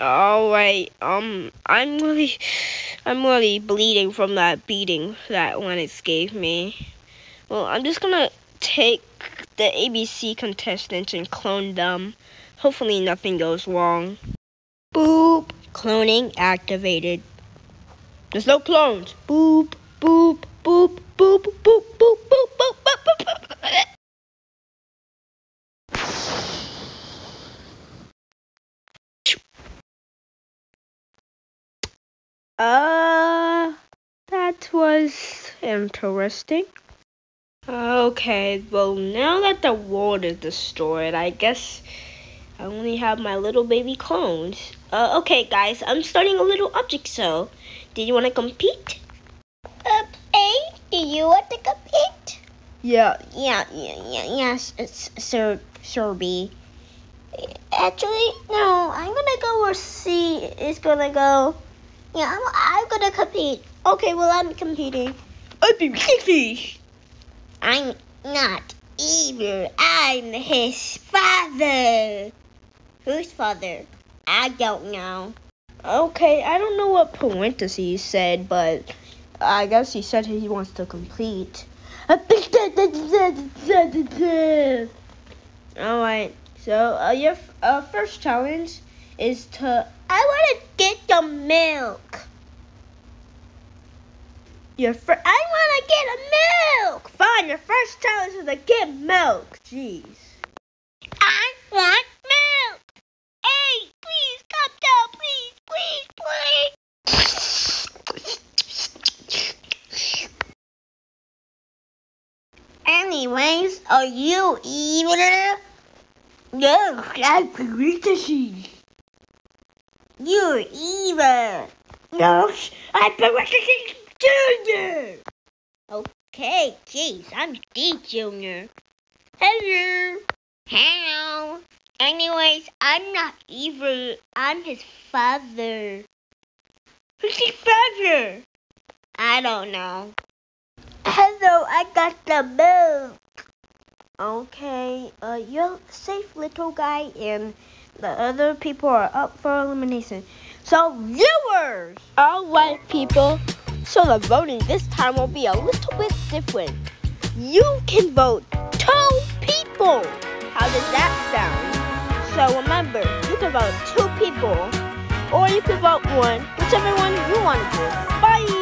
Oh wait, um, I'm really, I'm really bleeding from that beating that Lennox gave me. Well, I'm just gonna take the ABC contestants and clone them. Hopefully nothing goes wrong. Boop, cloning activated. There's no clones. Boop, boop, boop, boop, boop, boop. Uh, that was interesting. Okay, well, now that the world is destroyed, I guess I only have my little baby clones. Uh, okay, guys, I'm starting a little object show. Do you want to compete? Uh, A, do you want to compete? Yeah. Yeah, yeah, yeah, yes, it's Sir, Sir B. Actually, no, I'm gonna go where C is gonna go. Yeah, I'm, I'm gonna compete. Okay, well, I'm competing. I'd be Mickey. I'm not evil. I'm his father. Whose father? I don't know. Okay, I don't know what parentheses said, but I guess he said he wants to complete. Alright, so uh, your uh, first challenge is to. I want to get the milk. Your fir- I want to get a milk! Fine, your first challenge is to get milk. Jeez. I want milk. Hey, please come down, please, please, please. Anyways, are you evil? No, I'm parentheses. You're evil. No, I'm parentheses junior. Okay, jeez, I'm D Junior. Hello. Hello. Anyways, I'm not evil. I'm his father. Who's his father? I don't know. Hello, I got the milk. Okay, uh, you're safe, little guy, and the other people are up for elimination. So, viewers! Alright, people. So, the voting this time will be a little bit different. You can vote two people. How does that sound? So, remember, you can vote two people, or you can vote one, whichever one you want to do. Bye!